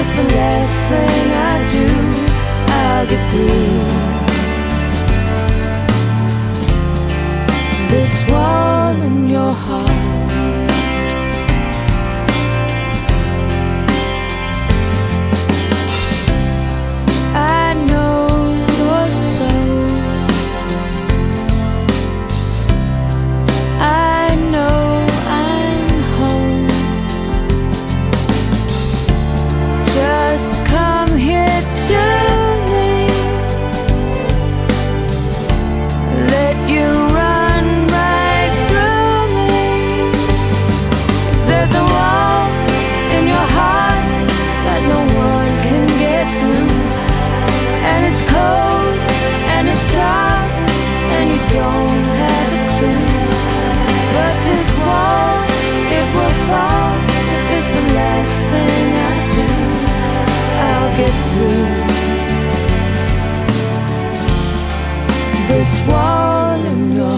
it's the last thing I do, I'll get through. This wall in your heart.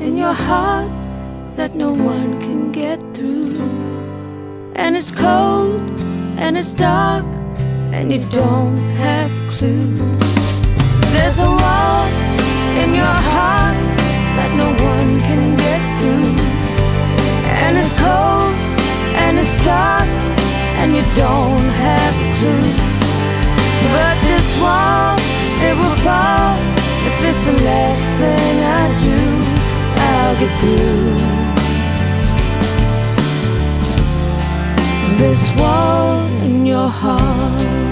in your heart that no one can get through. And it's cold and it's dark and you don't have a clue. There's a wall in your heart that no one can get through. And it's cold and it's dark and you don't have a clue. But this wall, it will fall if it's the last thing I do. I'll get through. this wall in your heart.